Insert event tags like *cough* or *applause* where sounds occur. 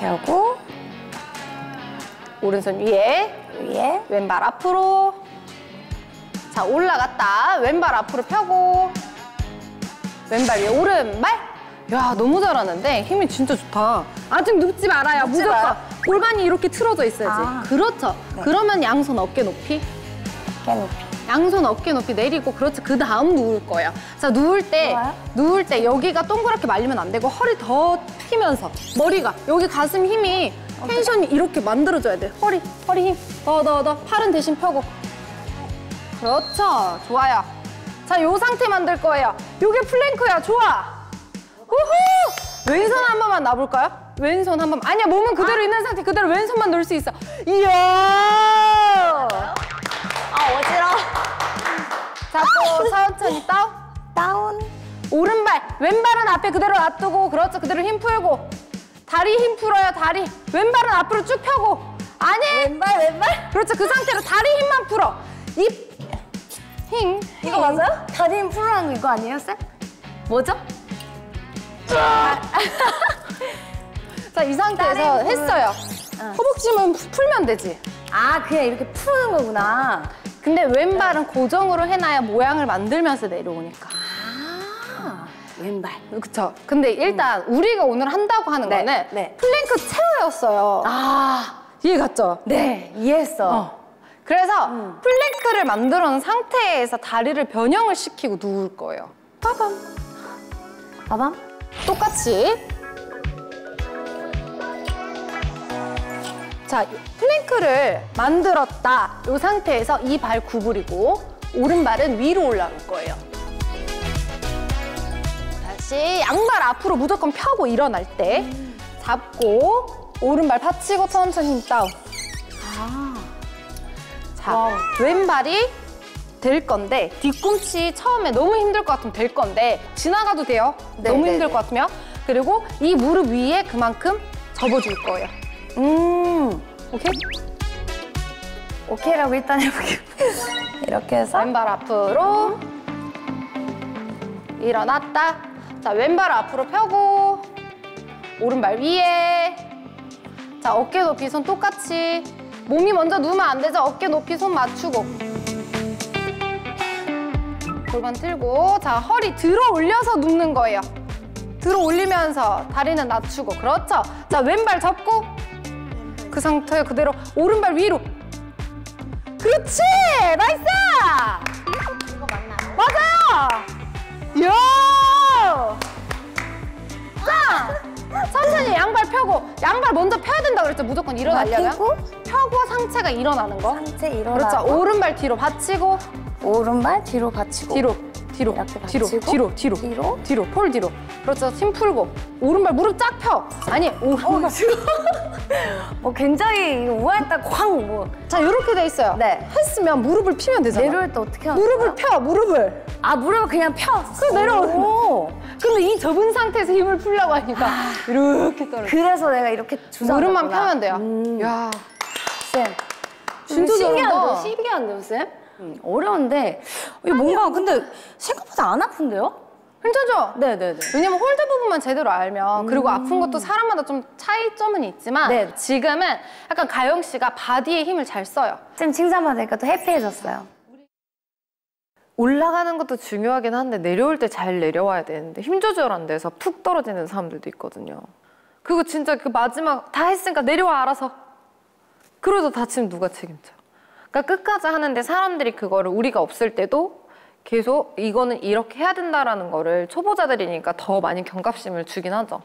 이렇게 하고 오른손 위에 위에 왼발 앞으로. 자 올라갔다. 왼발 앞으로 펴고 왼발 위에 오른발. 야 너무 잘하는데? 힘이 진짜 좋다. 아직 눕지 말아요. 눕지 무조건 마요? 골반이 이렇게 틀어져 있어야지. 아. 그렇죠. 네. 그러면 양손 어깨 높이. 어깨 높이. 양손 어깨 높이 내리고 그렇지 그 다음 누울 거예요. 자 누울 때 좋아요. 누울 때 여기가 동그랗게 말리면 안 되고 허리 더 피면서 머리가 여기 가슴 힘이 텐션이 이렇게 만들어줘야 돼. 허리 허리 힘 더 더 더. 팔은 대신 펴고. 그렇죠. 좋아요. 자 요 상태 만들 거예요. 요게 플랭크야. 좋아. 우후! 왼손 한 번만 놔볼까요? 왼손 한 번. 아니야 몸은 그대로 있는 상태. 그대로 왼손만 놓을 수 있어. 이야. 잡고 천천히 다운. Down. 오른발 왼발은 앞에 그대로 놔두고 그렇죠 그대로 힘 풀고 다리 힘 풀어요 다리 왼발은 앞으로 쭉 펴고 아니 왼발 왼발. 그렇죠 그 상태로 다리 힘만 풀어 입 힘 이거 맞아요? 다리 힘 풀으라는 거 이거 아니에요, 쌤? 뭐죠? *laughs* 자이 상태에서 힘 풀- 했어요 응. 허벅지만 푸- 풀면 되지 아 그냥 이렇게 푸는 거구나. 근데 왼발은 고정으로 해놔야 모양을 만들면서 내려오니까 아 왼발. 그쵸 근데 일단 우리가 오늘 한다고 하는 네, 거는 네. plank chair였어요 아 이해 갔죠? 네 이해했어. 어. 그래서 음. plank를 만들어 놓은 상태에서 다리를 변형을 시키고 누울 거예요. 빠밤. 봐봐. 똑같이. 자, plank를 만들었다. 이 상태에서 이 발 구부리고 오른발은 위로 올라올 거예요. 다시 양발 앞으로 무조건 펴고 일어날 때 잡고 오른발 받치고 천천히 힘 down. 아 자, wow. 왼발이 될 건데 뒤꿈치 처음에 너무 힘들 것 같으면 될 건데 지나가도 돼요. 네, 너무 네, 힘들 네. 것 같으면 그리고 이 무릎 위에 그만큼 접어줄 거예요. 음. 오케이? 오케이라고 일단 해볼게요. *laughs* 이렇게 해서 왼발 앞으로 일어났다. 자, 왼발 앞으로 펴고 오른발 위에 자, 어깨 높이 손 똑같이 몸이 먼저 누우면 안 되죠. 어깨 높이 손 맞추고 골반 들고 자, 허리 들어 올려서 눕는 거예요. 들어 올리면서 다리는 낮추고 그렇죠. 자, 왼발 접고 그 상태 그대로 오른발 위로 그렇지! nice! 이거 맞나요? 맞아요! 이야! 자! 천천히 양발 펴고 양발 먼저 펴야 된다 그랬죠 무조건 일어나려면 펴고? 펴고 상체가 일어나는 거 상체 일어나고 그렇죠 오른발 뒤로 받치고 오른발 뒤로 받치고 뒤로 뒤로 이렇게 뒤로 받치고, 뒤로 뒤로 뒤로? 뒤로 폴 뒤로. 그렇죠. 힘 풀고. 오른발 무릎 쫙 펴. 아니 오른발. 어, *laughs* 굉장히 우아했다. 쾅뭐. 자 이렇게 돼 있어요. 네. 했으면 무릎을 피면 되잖아. 내려올 때 어떻게 하는 무릎을 거야? 펴 무릎을. 아 무릎을 그냥 펴. 그 내려오는 오. 근데 이 접은 상태에서 힘을 풀려고 하니까 이렇게 떨어져. 그래서 내가 이렇게 주사 무릎만 펴면 돼요. 음. 야. 쌤. 진짜 신기한데? 잘한다. 신기한데요 쌤? 음, 어려운데 이게 뭔가 근데 생각보다 안 아픈데요? 괜찮죠? 네네네. 왜냐면 hold 부분만 제대로 알면 그리고 아픈 것도 사람마다 좀 차이점은 있지만 네. 지금은 약간 가영 씨가 body에 힘을 잘 써요 쌤 칭찬받으니까 또 happy해졌어요. 올라가는 것도 중요하긴 한데 내려올 때 잘 내려와야 되는데 힘 조절 안 돼서 푹 떨어지는 사람들도 있거든요. 그거 진짜 그 마지막 다 했으니까 내려와 알아서. 그래도 다치면 누가 책임져? 그러니까 끝까지 하는데 사람들이 그거를 우리가 없을 때도 계속 이거는 이렇게 해야 된다라는 거를 초보자들이니까 더 많이 경각심을 주긴 하죠.